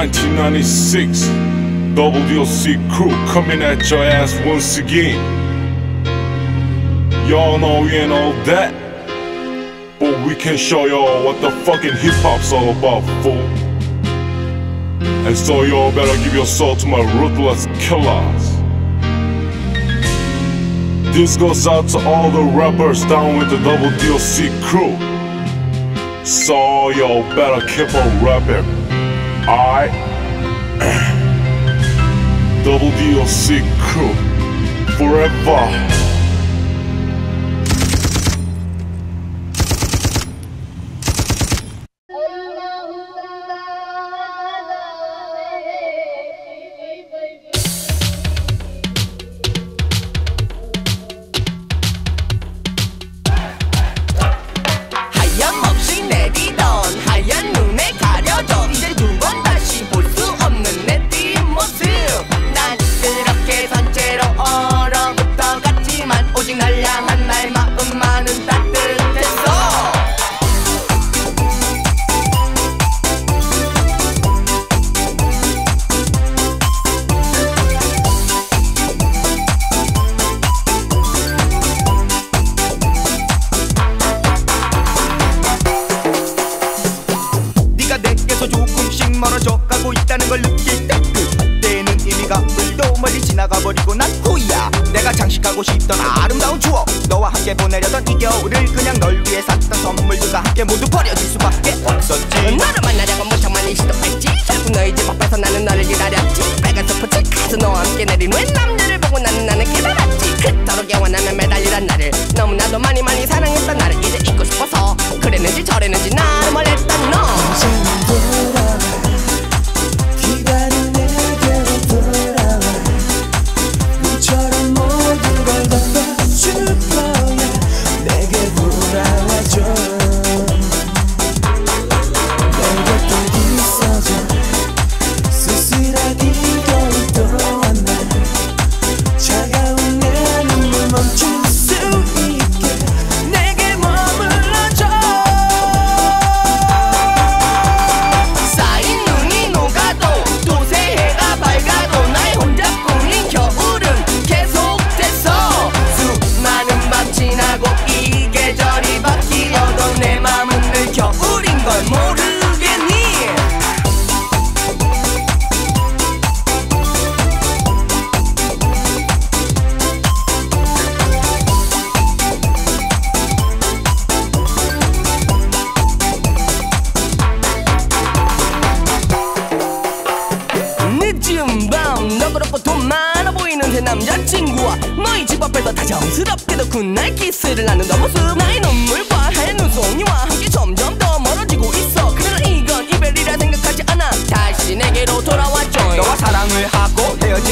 1996. WDOC crew coming at your ass once again. Y'all know we ain't all that. But we can show y'all what the fucking hip hop's all about, fool. And so y'all better give your soul to my ruthless killers. This goes out to all the rappers down with the WDOC crew. So y'all better keep on rapping. I am D crew forever.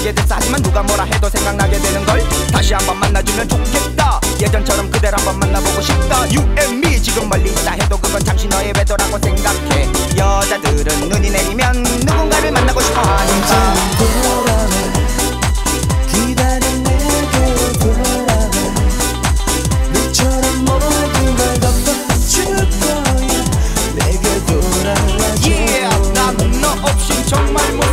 오래됐어 하지만 누가 뭐라 해도 생각나게 되는걸 다시 한번 만나주면 좋겠다. 예전처럼 그댈 한번 만나보고 싶다. You and me 지금 멀리 있다 해도 그건 잠시 너의 외도라고 생각해. 여자들은 눈이 내리면 누군가를 만나고 싶어 하니까. 정말 못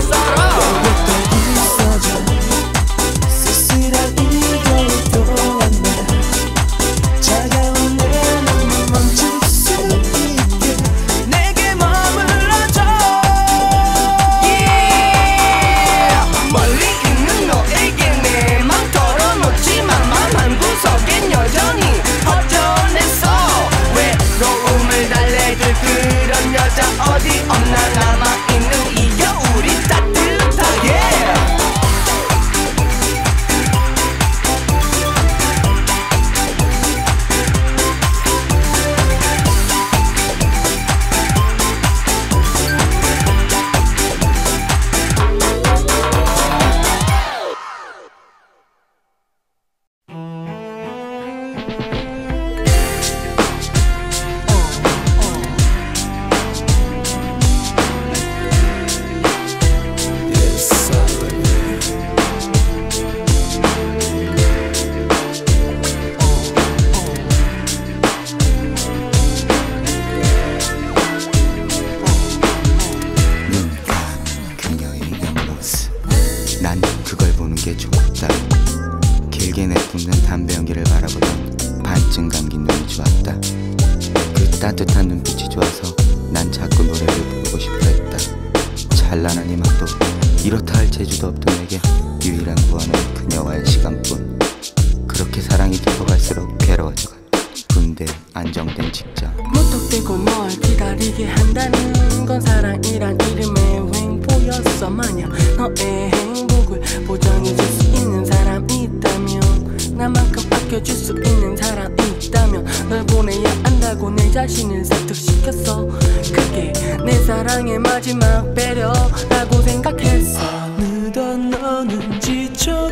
사랑의 마지막 배려라고 생각했어. 어느덧 너는 지쳐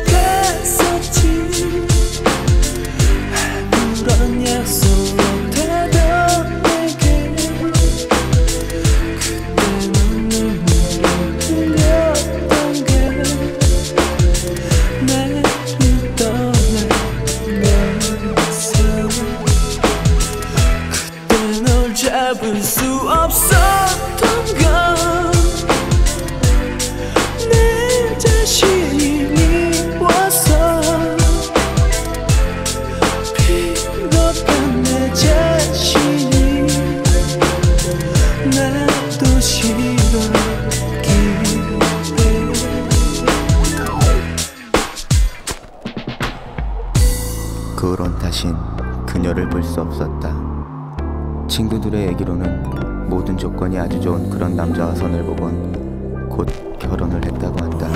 듣기로는 모든 조건이 아주 좋은 그런 남자와 선을 보곤 곧 결혼을 했다고 한다.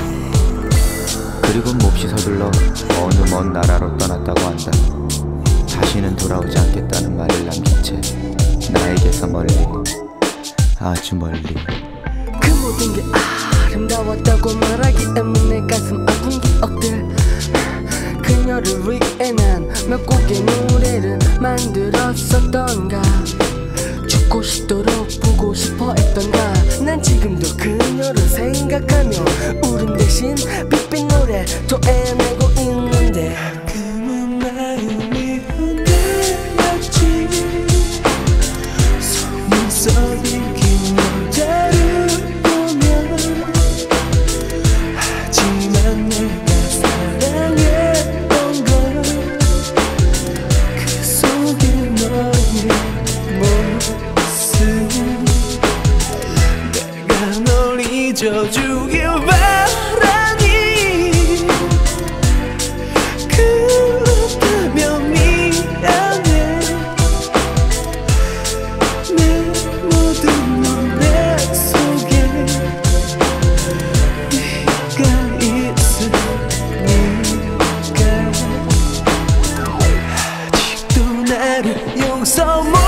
그리고 몹시 서둘러 어느 먼 나라로 떠났다고 한다. 다시는 돌아오지 않겠다는 말을 남긴 채 나에게서 멀리 아주 멀리 그 모든 게 아름다웠다고 말하기엔 내 가슴 아픈 기억들 그녀를 위해 난몇 곡의 노래를 만들었었던가 죽고싶도록 보고 싶어 했던 나난 지금도 그녀를 생각하며 울음 대신 빛빛 노래 또 애내고 있는데. quero E um salmão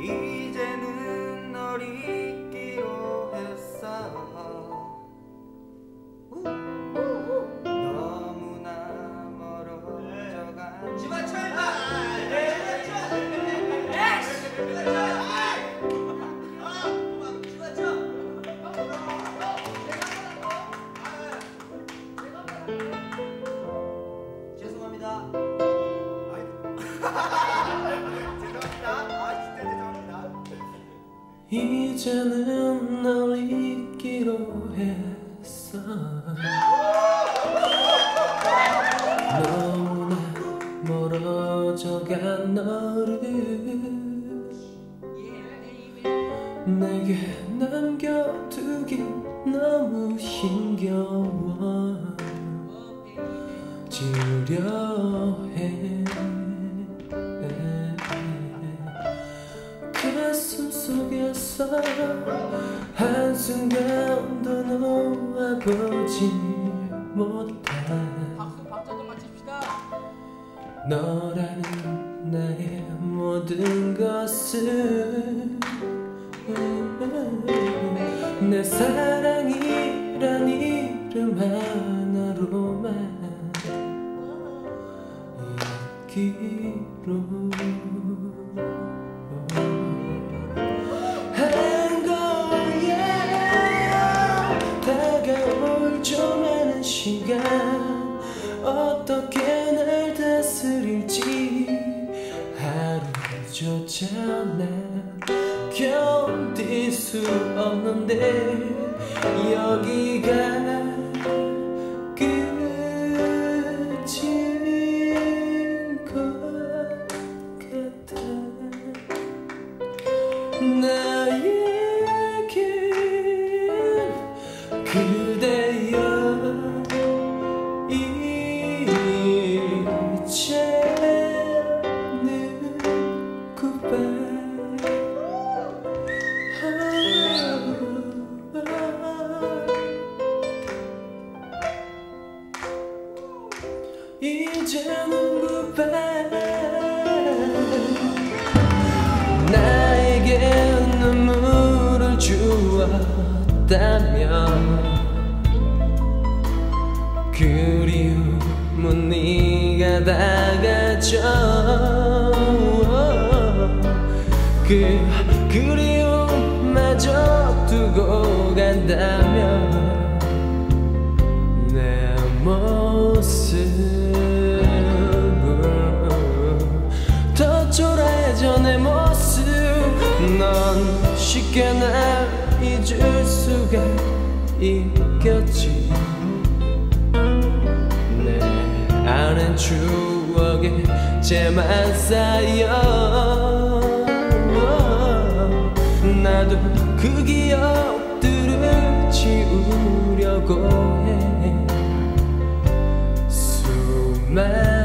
He 다가오지 못해 박수 박자 좀 맞춥시다. 너라는 나의 모든 것을 내 사랑이란 이름 하나로만 잊기로. 있잖아 견딜 수 없는데 여기가 없다면 그리움은 네가 다가져. 그 그리움마저 두고 간다면 내 모습은 더 초라해져 내 모습 넌 쉽게 나 있겠지. 내 아는 추억에 재만 쌓여. 나도 그 기억들을 지우려고 해. 수많은